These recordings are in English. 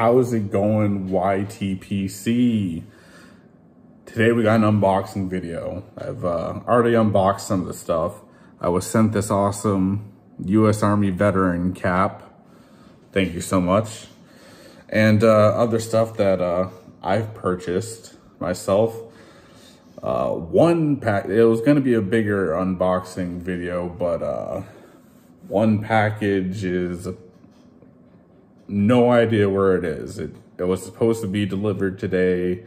how's it going YTPC? Today we got an unboxing video. I've uh, already unboxed some of the stuff. I was sent this awesome U.S. Army veteran cap. Thank you so much. And uh, other stuff that uh, I've purchased myself. Uh, one pack, it was going to be a bigger unboxing video, but uh, one package is no idea where it is. It, it was supposed to be delivered today,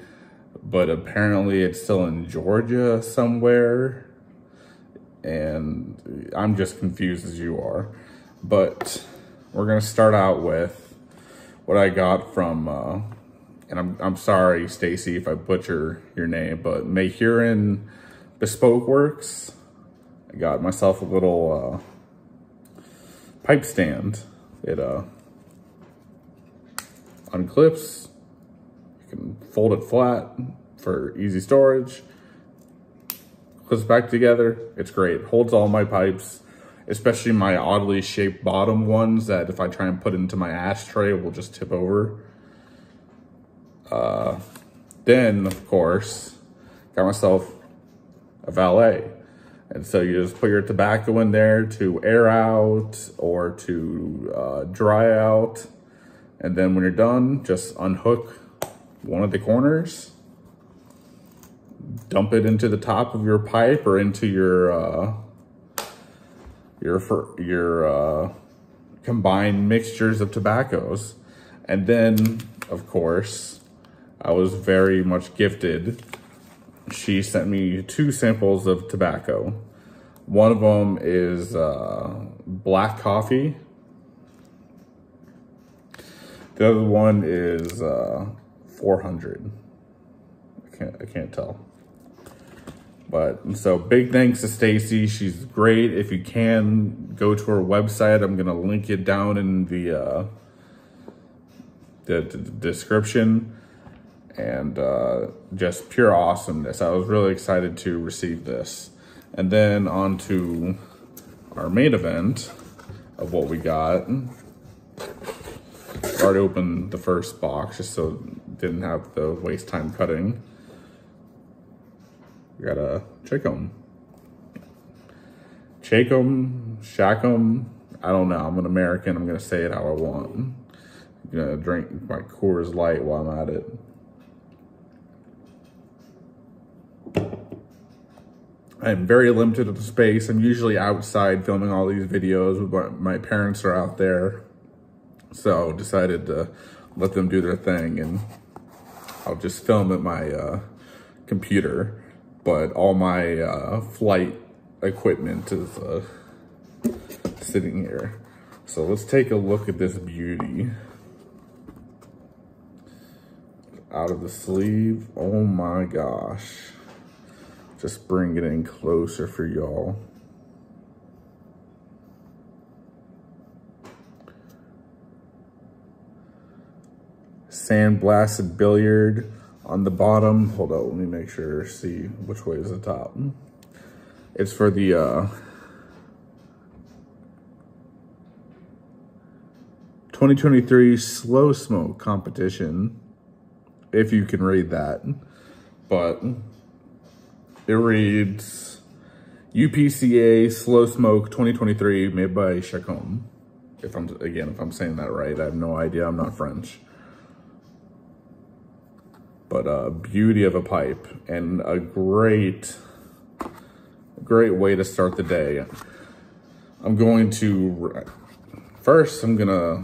but apparently it's still in Georgia somewhere. And I'm just confused as you are. But we're going to start out with what I got from, uh, and I'm, I'm sorry, Stacie, if I butcher your name, but Maheurin Bespoke Works. I got myself a little uh, pipe stand. It uh, unclips. You can fold it flat for easy storage. Clips back together. It's great. Holds all my pipes, especially my oddly shaped bottom ones that if I try and put into my ashtray will just tip over. Uh, then, of course, got myself a valet. And so you just put your tobacco in there to air out or to uh, dry out. And then when you're done, just unhook one of the corners, dump it into the top of your pipe or into your uh, your your uh, combined mixtures of tobaccos. And then, of course, I was very much gifted. She sent me two samples of tobacco. One of them is uh, black coffee the other one is uh, 400. I can't, I can't tell. But so big thanks to Stacie. She's great. If you can go to her website, I'm gonna link it down in the uh, the, the description. And uh, just pure awesomeness. I was really excited to receive this. And then on to our main event of what we got already opened the first box just so didn't have the waste time cutting. We got a Chickum. Chakum, Shackum, I don't know. I'm an American. I'm going to say it how I want. I'm going to drink my Coors Light while I'm at it. I'm very limited of space. I'm usually outside filming all these videos. With my parents are out there so decided to let them do their thing and I'll just film at my uh, computer. But all my uh, flight equipment is uh, sitting here. So let's take a look at this beauty. Out of the sleeve, oh my gosh. Just bring it in closer for y'all. Sandblasted billiard on the bottom. Hold on, let me make sure, see which way is the top. It's for the uh, 2023 slow smoke competition, if you can read that. But it reads UPCA Slow Smoke 2023 made by Chacom. If I'm, again, if I'm saying that right, I have no idea. I'm not French but a beauty of a pipe and a great, great way to start the day. I'm going to, first I'm gonna,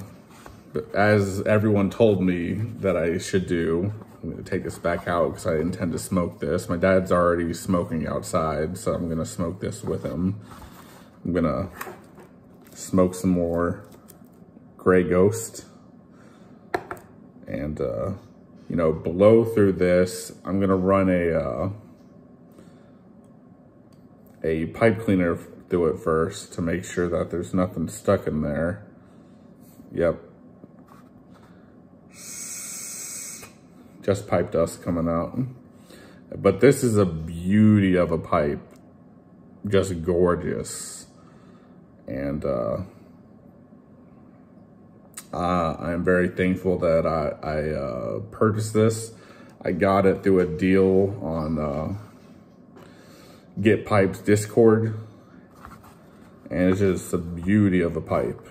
as everyone told me that I should do, I'm gonna take this back out because I intend to smoke this. My dad's already smoking outside, so I'm gonna smoke this with him. I'm gonna smoke some more Grey Ghost and uh, you know, blow through this. I'm gonna run a uh, a pipe cleaner through it first to make sure that there's nothing stuck in there. Yep. Just pipe dust coming out. But this is a beauty of a pipe. Just gorgeous. And uh, Uh, I'm very thankful that I, I uh, purchased this. I got it through a deal on uh, Get Pipes Discord. And it's just the beauty of a pipe.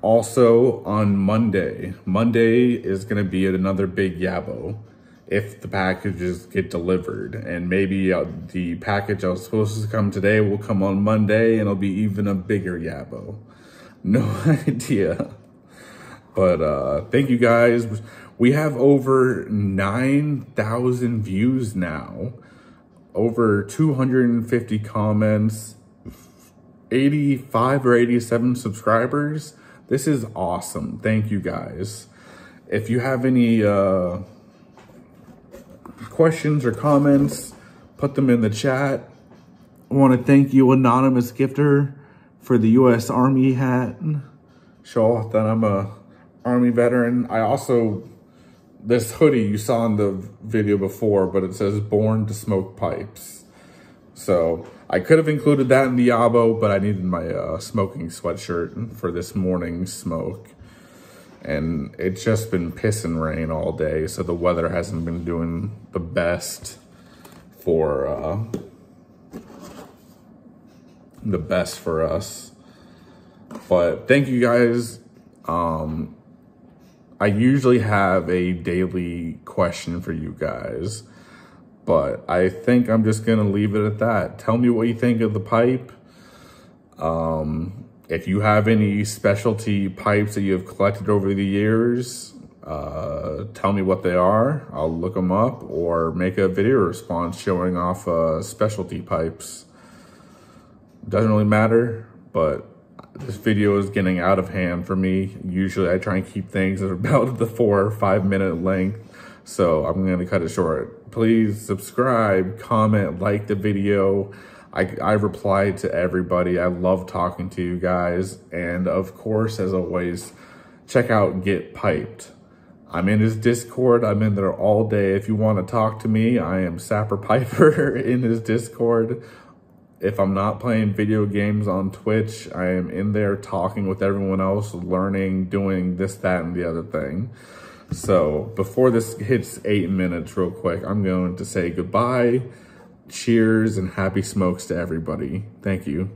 Also on Monday, Monday is going to be another big Yabo if the packages get delivered. And maybe uh, the package I was supposed to come today will come on Monday and it'll be even a bigger Yabo. No idea. But uh, thank you guys. We have over 9,000 views now. Over 250 comments. 85 or 87 subscribers. This is awesome. Thank you guys. If you have any uh, questions or comments, put them in the chat. I want to thank you, Anonymous Gifter, for the U.S. Army hat. Show off that I'm a Army veteran. I also, this hoodie you saw in the video before, but it says Born to Smoke Pipes. So I could have included that in the Yabo, but I needed my uh, smoking sweatshirt for this morning smoke. And it's just been pissing rain all day, so the weather hasn't been doing the best for uh, the best for us. But thank you guys. Um, I usually have a daily question for you guys, but I think I'm just going to leave it at that. Tell me what you think of the pipe. Um, if you have any specialty pipes that you have collected over the years, uh, tell me what they are. I'll look them up or make a video response showing off uh, specialty pipes. Doesn't really matter, but this video is getting out of hand for me. Usually I try and keep things at about the four or five minute length. So I'm going to cut it short. Please subscribe, comment, like the video. I, I reply to everybody. I love talking to you guys. And of course, as always, check out Get Piped. I'm in his Discord. I'm in there all day. If you want to talk to me, I am Sapper Piper in his Discord. If I'm not playing video games on Twitch, I am in there talking with everyone else, learning, doing this, that, and the other thing. So before this hits eight minutes real quick, I'm going to say goodbye, cheers, and happy smokes to everybody. Thank you.